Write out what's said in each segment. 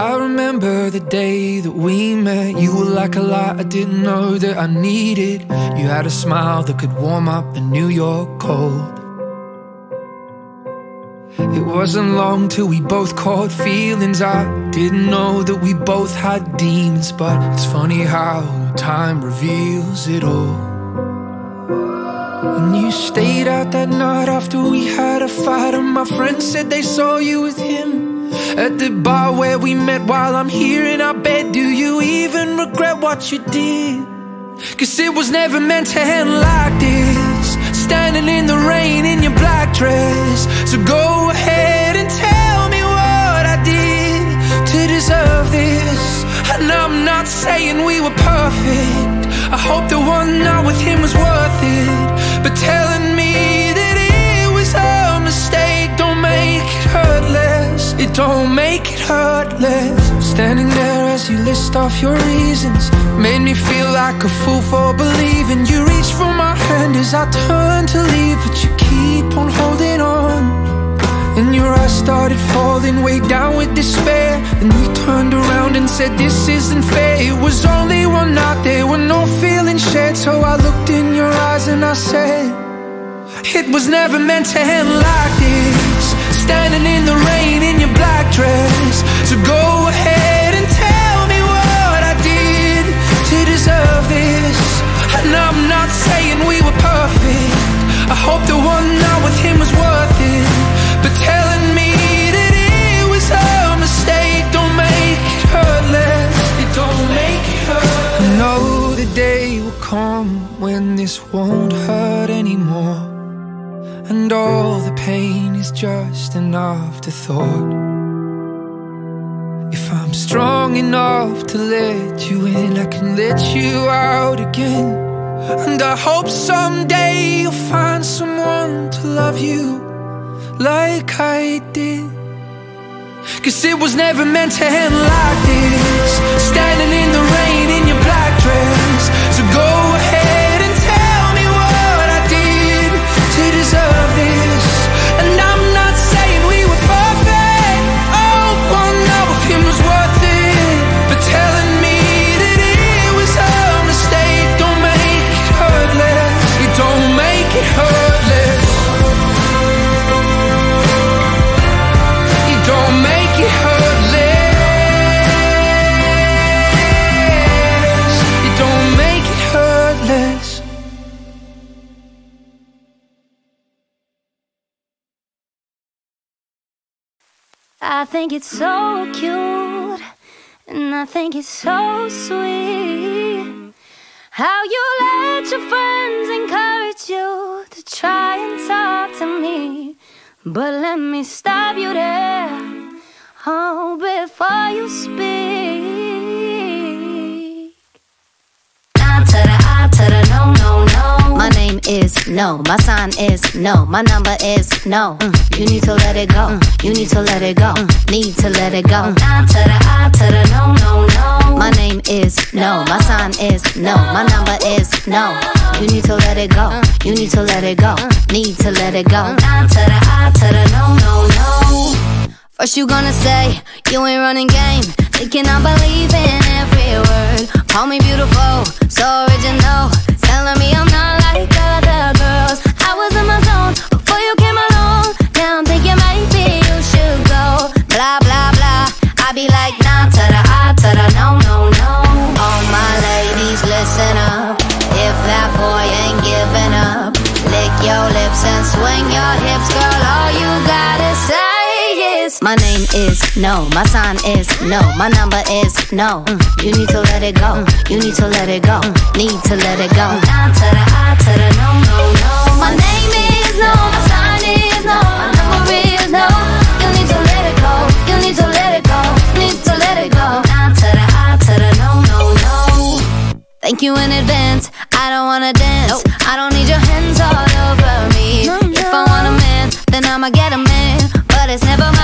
I remember the day that we met. You were like a light I didn't know that I needed. You had a smile that could warm up the New York cold. It wasn't long till we both caught feelings. I didn't know that we both had demons, but it's funny how time reveals it all. And you stayed out that night after we had a fight, and my friends said they saw you with him at the bar where we met. While I'm here in our bed, do you even regret what you did? Cause it was never meant to end like this. Standing in the rain in your black dress. So go ahead and tell me what I did To deserve this. And I'm not saying we were perfect. I hope the one night with him was worth it. But telling me that it was a mistake Don't make it hurt less It don't make it hurt less Standing there as you list off your reasons Made me feel like a fool for believing. You reach for my hand as I turn to leave But you keep on holding on. And your eyes started falling way down with despair. And you turned around and said this isn't fair. It was only one night, there were no feelings shared. So I looked in your eyes and I said It was never meant to end like this Standing in the rain in your black dress. So go ahead afterthought If I'm strong enough to let you in I can let you out again. And I hope someday you'll find someone to love you Like I did. Cause it was never meant to end like this. Standing in the rain in your black dress. So go I think it's so cute, and I think it's so sweet. How you let your friends encourage you to try and talk to me. But let me stop you there, oh, before you speak. No, no, no. My name is no. My sign is no. My number is no. Mm, You need to let it go. Mm, You need to let it go. Mm, Need to let it go. Nah to the I to the no, no, no. My name is no. My sign is no. My number is no. You need to let it go. You need to let it go. Need to let it go. Nah to the I to the no, no, no. First you gonna say you ain't running game Thinking I believe in every word? Call me beautiful, so original. Telling me I'm not like other girls. I was in my zone before you came along. Now I'm thinking maybe you should go. Blah, blah, blah. I be like nah to the I to the no, no, no. All my ladies listen up. If that boy ain't giving up Lick your lips and swing your My name is no, my sign is no, my number is no. Mm, You need to let it go, Mm, you need to let it go, Mm, need to let it go. Down to the I to the no, no, no. My name is no, my sign is no, my number is no. You need to let it go, you need to let it go, need to let it go. Down to the I to the no, no, no. Thank you in advance. I don't wanna dance. I don't need your hands all over me. If I want a man, then I'ma get a man. But it's never my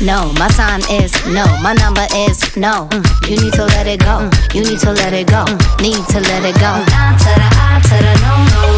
no. My sign is no. My number is no. You need to let it go. You need to let it go. Need to let it go. To the I to the no, no,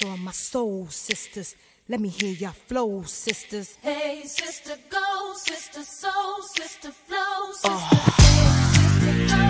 Where's all my soul sisters? Let me hear your flow, sisters. Hey, sister, go, sister, soul, sister, flow, ah. sister. Oh. Hey, sister, go.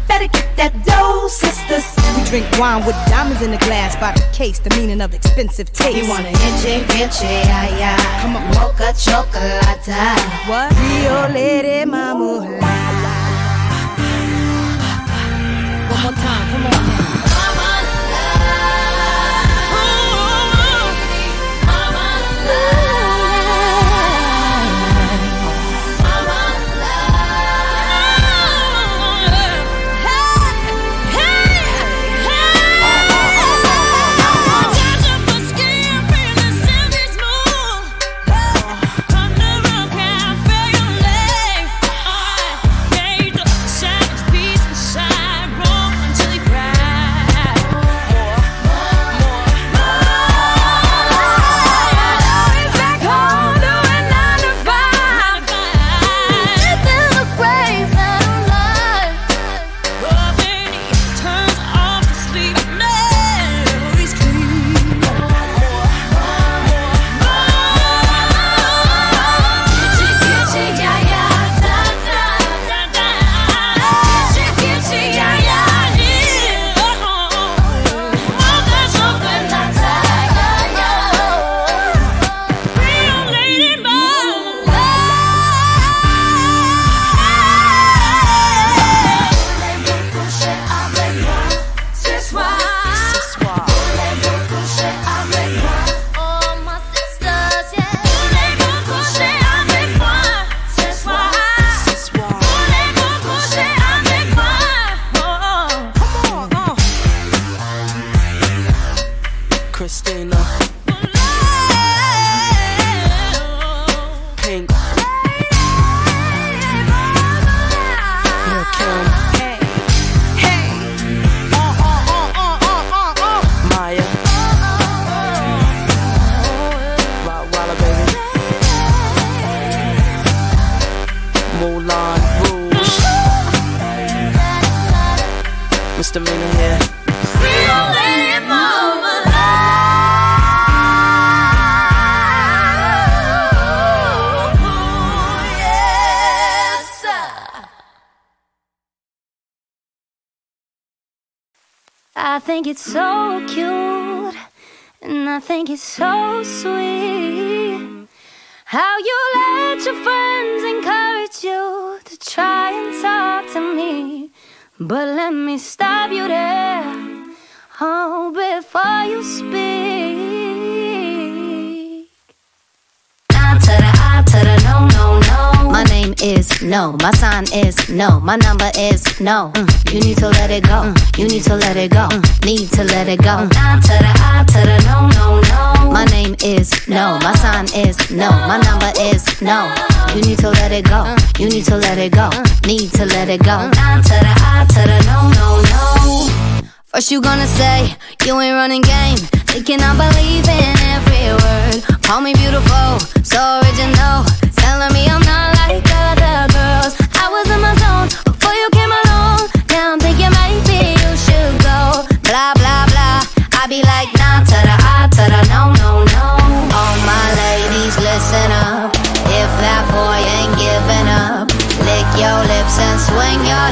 better get that dough, sisters. We drink wine with diamonds in the glass by the case, the meaning of expensive taste. You want to itchy, itchy, yeah, yeah. Come on, mocha chocolate. What? Rio Lady Mama. One more time, come on now. I think it's so cute, and I think it's so sweet. How you let your friends encourage you to try and talk to me. But let me stop you there, oh, before you speak. No, no, no. My name is no. My sign is no. My number is no. Mm, You need to let it go. Mm, You need to let it go. Mm, Need to let it go. To the to the no, no, no. My name is no. My sign is no. My number is no. You need to let it go. Mm. You need to let it go. Mm. Need to let it go. To the to the no, no, no. First you gonna say you ain't running game Thinking I believe in every word. Call me beautiful, so original Telling me I'm not like other girls. I was in my zone before you came along. Now I'm thinking maybe you should go. Blah, blah, blah. I be like nah I to the no, no, no. All my ladies listen up. If that boy ain't giving up Lick your lips and swing your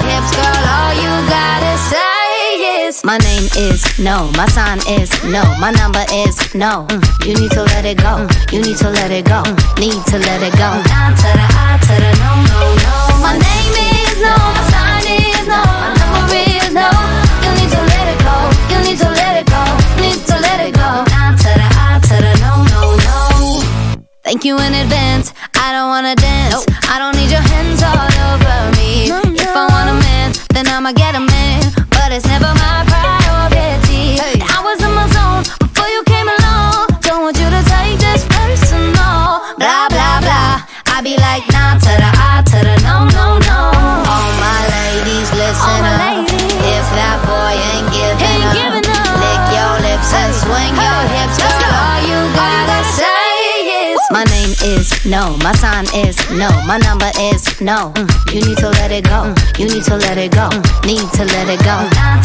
My name is no, my sign is no, my number is no. Mm, You need to let it go, Mm, you need to let it go, Mm, need to let it go. Down to the I to the no, no, no. My name is no, my sign is no, my number is no. You need to let it go, you need to let it go, need to let it go. Down to the I to the no, no, no. Thank you in advance. I don't wanna dance. I don't need your hands all over me. If I want a man, then I'ma get a man. But it's never my no, my sign is no, my number is no. Mm, You need to let it go, Mm, you need to let it go, Mm, need to let it go.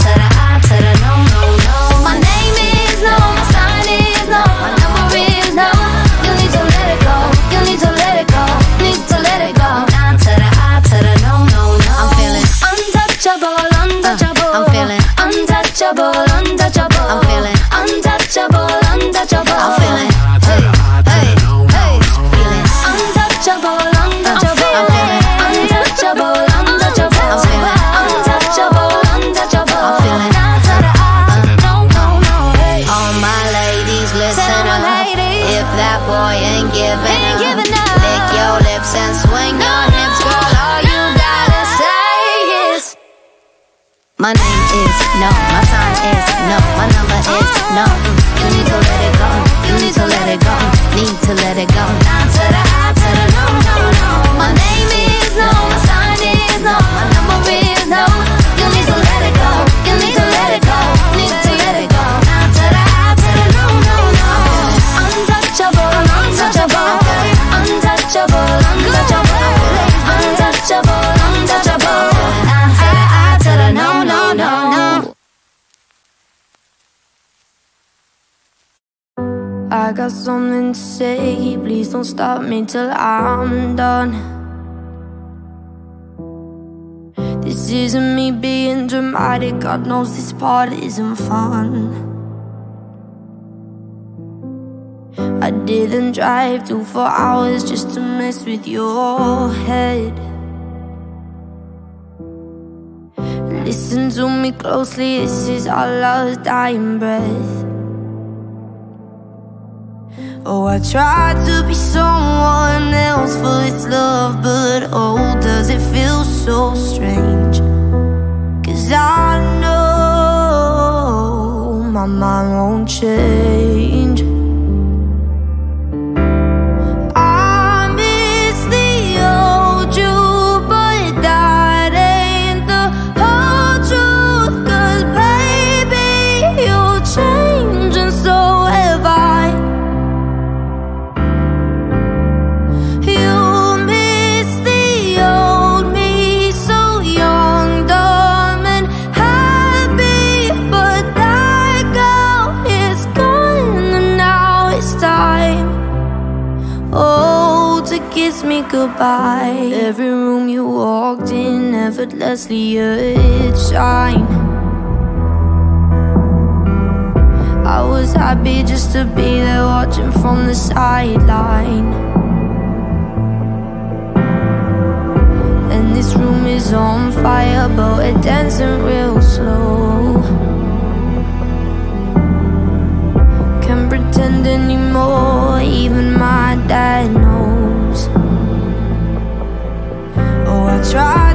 I got something to say, please don't stop me till I'm done. This isn't me being dramatic, God knows this part isn't fun. I didn't drive two, four hours just to mess with your head. Listen to me closely, this is our last dying breath. Oh, I tried to be someone else for this love, but oh, does it feel so strange? Cause I know my mind won't change. Every room you walked in effortlessly it shine. I was happy just to be there watching from the sideline. And this room is on fire but we're dancing real slow. Can't pretend anymore, even my dad knows. try